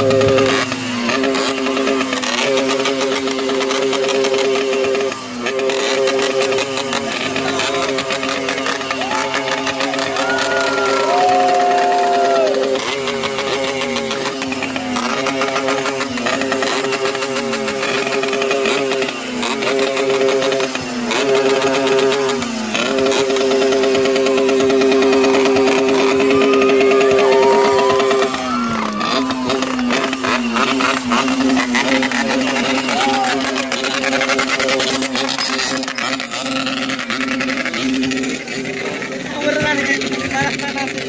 Oh. Terima kasih.